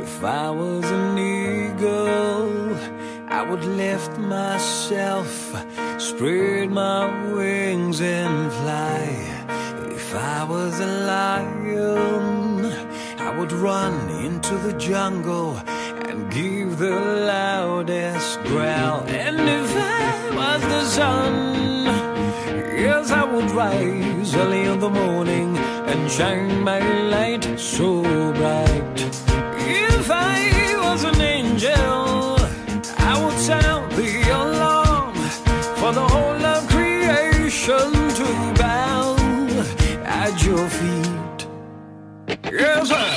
If I was an eagle, I would lift myself, spread my wings and fly. If I was a lion, I would run into the jungle and give the loudest growl. And if I was the sun, yes, I would rise early in the morning and shine my light so bright. Creation to bow at your feet. Yes.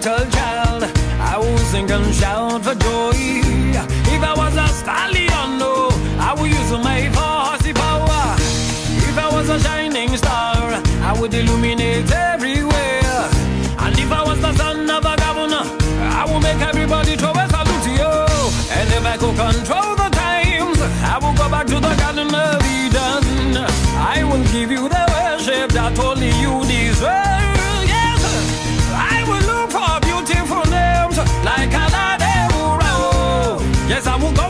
Little child, I would sing and shout for joy. If I was a stallion, no, I would use my horsey power. If I was a shining star, I would illuminate everywhere. And if I was the son of a governor, I would make everybody throw a salute to you. And if I could control the times, I would go back to the Garden of Eden. I will give you the worship that only Yes, I will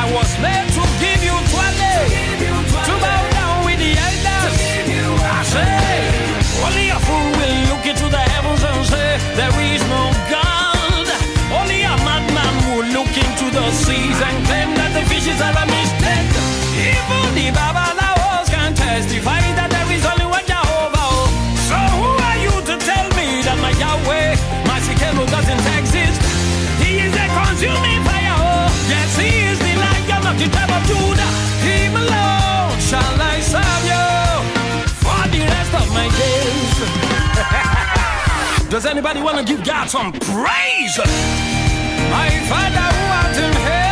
I was made to give you Twale. Does anybody want to give God some praise? My Father who art in heaven.